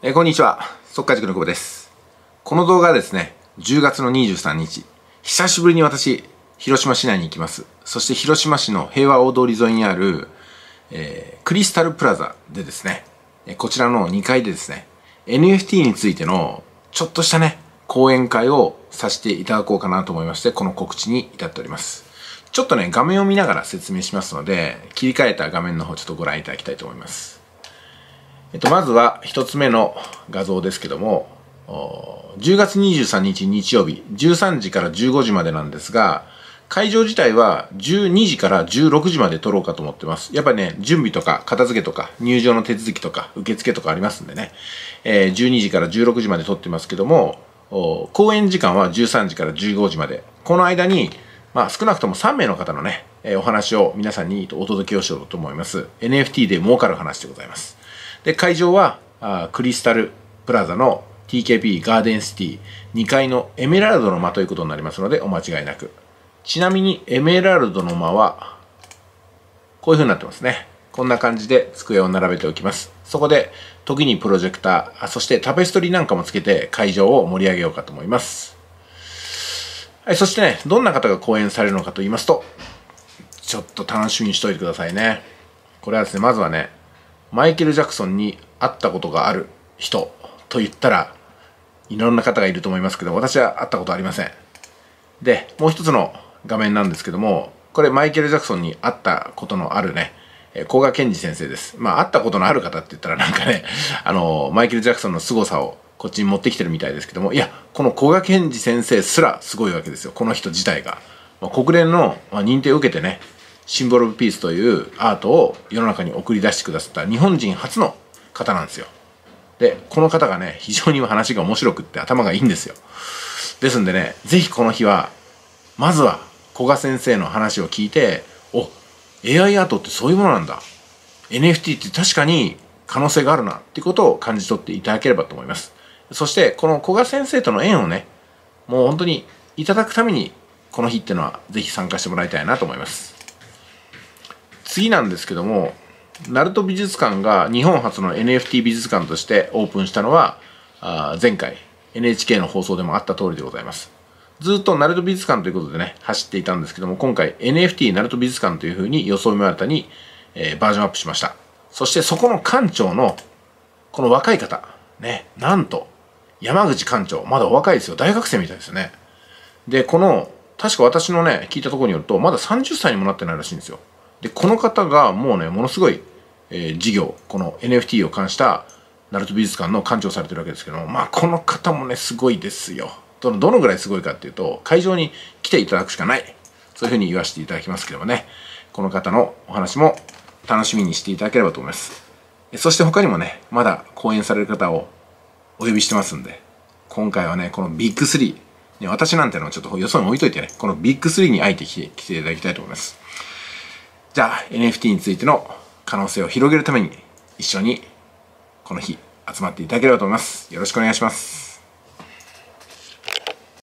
えー、こんにちは。速稼塾の久保です。この動画はですね、10月の23日、久しぶりに私、広島市内に行きます。そして広島市の平和大通り沿いにある、えー、クリスタルプラザでですね、こちらの2階でですね、NFT についてのちょっとしたね、講演会をさせていただこうかなと思いまして、この告知に至っております。ちょっとね、画面を見ながら説明しますので、切り替えた画面の方ちょっとご覧いただきたいと思います。えっと、まずは一つ目の画像ですけども、10月23日日曜日、13時から15時までなんですが、会場自体は12時から16時まで撮ろうかと思ってます。やっぱりね、準備とか片付けとか入場の手続きとか受付とかありますんでね、えー、12時から16時まで撮ってますけども、公演時間は13時から15時まで。この間に、まあ少なくとも3名の方のね、えー、お話を皆さんにお届けをしようと思います。NFT で儲かる話でございます。で、会場はあクリスタルプラザの TKP ガーデンシティ2階のエメラルドの間ということになりますのでお間違いなく。ちなみにエメラルドの間はこういう風になってますね。こんな感じで机を並べておきます。そこで時にプロジェクター、そしてタペストリーなんかもつけて会場を盛り上げようかと思います。はい、そしてね、どんな方が講演されるのかと言いますと、ちょっと楽しみにしといてくださいね。これはですね、まずはね、マイケル・ジャクソンに会ったことがある人と言ったらいろんな方がいると思いますけど私は会ったことありません。でもう一つの画面なんですけどもこれマイケル・ジャクソンに会ったことのあるね古賀健二先生です。まあ会ったことのある方って言ったらなんかね あのマイケル・ジャクソンの凄さをこっちに持ってきてるみたいですけどもいやこの古賀健二先生すらすごいわけですよこの人自体が、まあ、国連のま認定を受けてねシンボル・オブ・ピースというアートを世の中に送り出してくださった日本人初の方なんですよ。で、この方がね、非常に話が面白くって頭がいいんですよ。ですんでね、ぜひこの日は、まずは古賀先生の話を聞いて、お、AI アートってそういうものなんだ。NFT って確かに可能性があるなっていうことを感じ取っていただければと思います。そしてこの古賀先生との縁をね、もう本当にいただくためにこの日っていうのはぜひ参加してもらいたいなと思います。次なんですけども、鳴門美術館が日本初の NFT 美術館としてオープンしたのは、あ前回 NHK の放送でもあった通りでございます。ずっと鳴門美術館ということでね、走っていたんですけども、今回 NFT 鳴門美術館というふうに装いも新たに、えー、バージョンアップしました。そしてそこの館長の、この若い方、ね、なんと、山口館長、まだお若いですよ。大学生みたいですよね。で、この、確か私のね、聞いたところによると、まだ30歳にもなってないらしいんですよ。で、この方がもうね、ものすごい、えー、事業、この NFT を関した鳴門美術館の館長されてるわけですけども、まあ、この方もね、すごいですよ。どの、どのぐらいすごいかっていうと、会場に来ていただくしかない。そういうふうに言わせていただきますけどもね、この方のお話も楽しみにしていただければと思います。そして他にもね、まだ講演される方をお呼びしてますんで、今回はね、このビッグ3、ね、私なんてのはちょっとよそに置いといてね、このビッグ3に会えてきて来ていただきたいと思います。じゃあ NFT についての可能性を広げるために一緒にこの日集まっていただければと思います。よろしくお願いします。